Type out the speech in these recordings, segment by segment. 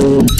Boom.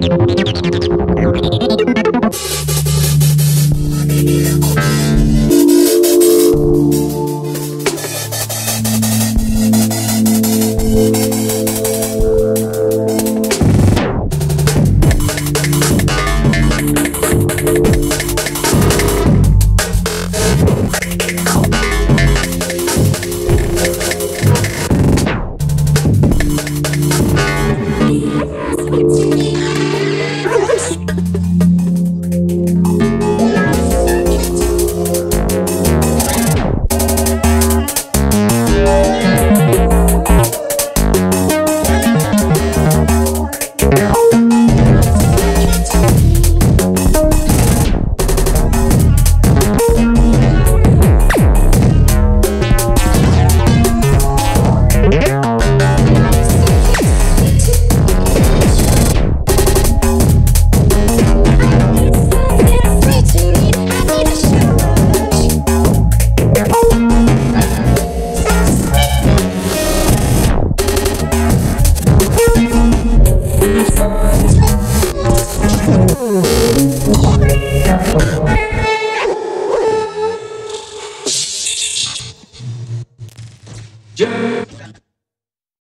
バイバイバイバイバイ。